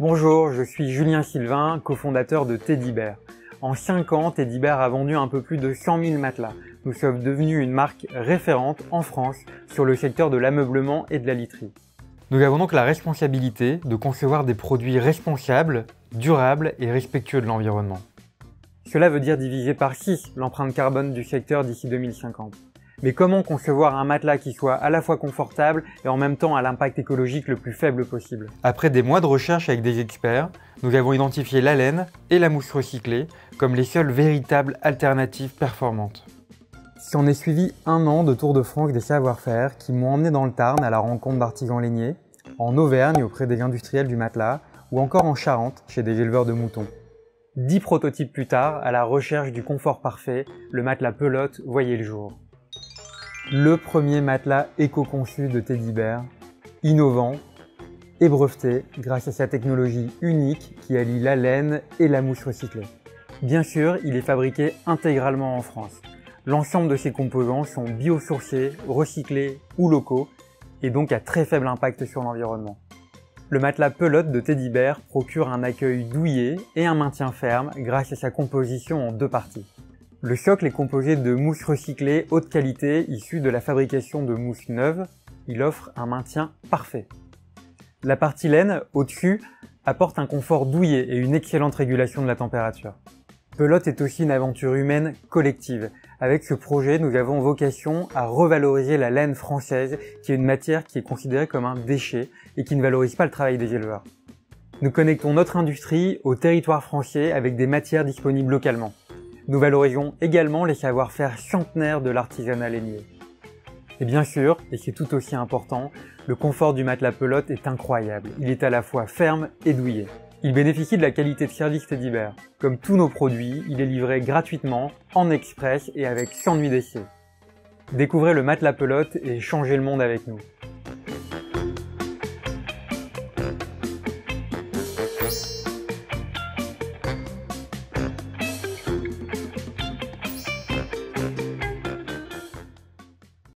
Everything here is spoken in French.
Bonjour, je suis Julien Sylvain, cofondateur de Teddy Bear. En 5 ans, Teddy Bear a vendu un peu plus de 100 000 matelas. Nous sommes devenus une marque référente en France sur le secteur de l'ameublement et de la literie. Nous avons donc la responsabilité de concevoir des produits responsables, durables et respectueux de l'environnement. Cela veut dire diviser par 6 l'empreinte carbone du secteur d'ici 2050. Mais comment concevoir un matelas qui soit à la fois confortable et en même temps à l'impact écologique le plus faible possible? Après des mois de recherche avec des experts, nous avons identifié la laine et la mousse recyclée comme les seules véritables alternatives performantes. S'en est suivi un an de Tour de France des savoir-faire qui m'ont emmené dans le Tarn à la rencontre d'artisans lainiers, en Auvergne auprès des industriels du matelas, ou encore en Charente chez des éleveurs de moutons. Dix prototypes plus tard, à la recherche du confort parfait, le matelas pelote voyait le jour le premier matelas éco-conçu de Teddy Bear, innovant et breveté grâce à sa technologie unique qui allie la laine et la mousse recyclée. Bien sûr, il est fabriqué intégralement en France. L'ensemble de ses composants sont biosourcés, recyclés ou locaux et donc à très faible impact sur l'environnement. Le matelas pelote de Teddy Bear procure un accueil douillet et un maintien ferme grâce à sa composition en deux parties. Le socle est composé de mousse recyclée haute qualité issue de la fabrication de mousse neuve. Il offre un maintien parfait. La partie laine, au-dessus, apporte un confort douillet et une excellente régulation de la température. Pelote est aussi une aventure humaine collective. Avec ce projet, nous avons vocation à revaloriser la laine française, qui est une matière qui est considérée comme un déchet et qui ne valorise pas le travail des éleveurs. Nous connectons notre industrie au territoire français avec des matières disponibles localement. Nous valorisons également les savoir-faire centenaires de l'artisanat lainier. Et bien sûr, et c'est tout aussi important, le confort du matelas pelote est incroyable. Il est à la fois ferme et douillet. Il bénéficie de la qualité de service Teddy Bear. Comme tous nos produits, il est livré gratuitement, en express et avec 100 nuits d'essai. Découvrez le matelas pelote et changez le monde avec nous.